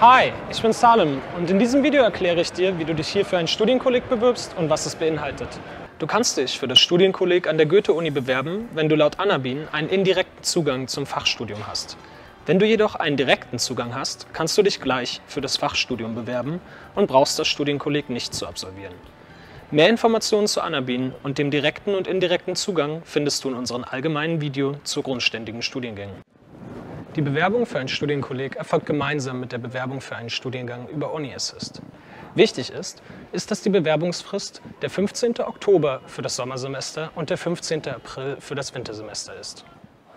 Hi, ich bin Salem und in diesem Video erkläre ich dir, wie du dich hier für ein Studienkolleg bewirbst und was es beinhaltet. Du kannst dich für das Studienkolleg an der Goethe-Uni bewerben, wenn du laut Anabin einen indirekten Zugang zum Fachstudium hast. Wenn du jedoch einen direkten Zugang hast, kannst du dich gleich für das Fachstudium bewerben und brauchst das Studienkolleg nicht zu absolvieren. Mehr Informationen zu Anabin und dem direkten und indirekten Zugang findest du in unserem allgemeinen Video zu grundständigen Studiengängen. Die Bewerbung für ein Studienkolleg erfolgt gemeinsam mit der Bewerbung für einen Studiengang über UniAssist. Wichtig ist, ist, dass die Bewerbungsfrist der 15. Oktober für das Sommersemester und der 15. April für das Wintersemester ist.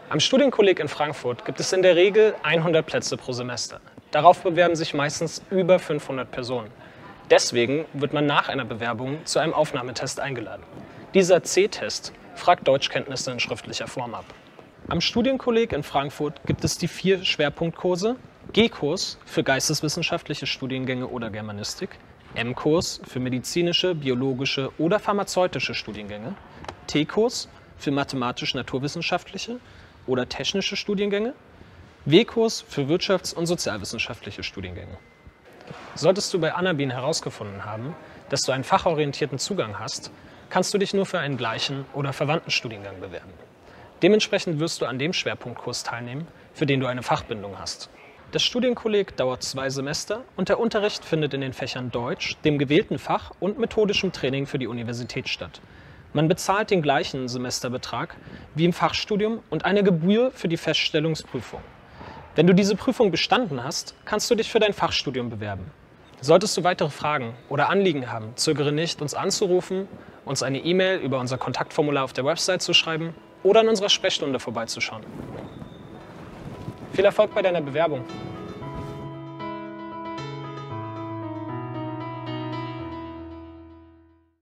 Am Studienkolleg in Frankfurt gibt es in der Regel 100 Plätze pro Semester. Darauf bewerben sich meistens über 500 Personen. Deswegen wird man nach einer Bewerbung zu einem Aufnahmetest eingeladen. Dieser C-Test fragt Deutschkenntnisse in schriftlicher Form ab. Am Studienkolleg in Frankfurt gibt es die vier Schwerpunktkurse G-Kurs für geisteswissenschaftliche Studiengänge oder Germanistik, M-Kurs für medizinische, biologische oder pharmazeutische Studiengänge, T-Kurs für mathematisch-naturwissenschaftliche oder technische Studiengänge, W-Kurs für wirtschafts- und sozialwissenschaftliche Studiengänge. Solltest du bei Anabin herausgefunden haben, dass du einen fachorientierten Zugang hast, kannst du dich nur für einen gleichen oder verwandten Studiengang bewerben. Dementsprechend wirst du an dem Schwerpunktkurs teilnehmen, für den du eine Fachbindung hast. Das Studienkolleg dauert zwei Semester und der Unterricht findet in den Fächern Deutsch, dem gewählten Fach und methodischem Training für die Universität statt. Man bezahlt den gleichen Semesterbetrag wie im Fachstudium und eine Gebühr für die Feststellungsprüfung. Wenn du diese Prüfung bestanden hast, kannst du dich für dein Fachstudium bewerben. Solltest du weitere Fragen oder Anliegen haben, zögere nicht, uns anzurufen, uns eine E-Mail über unser Kontaktformular auf der Website zu schreiben oder in unserer Sprechstunde vorbeizuschauen. Viel Erfolg bei deiner Bewerbung!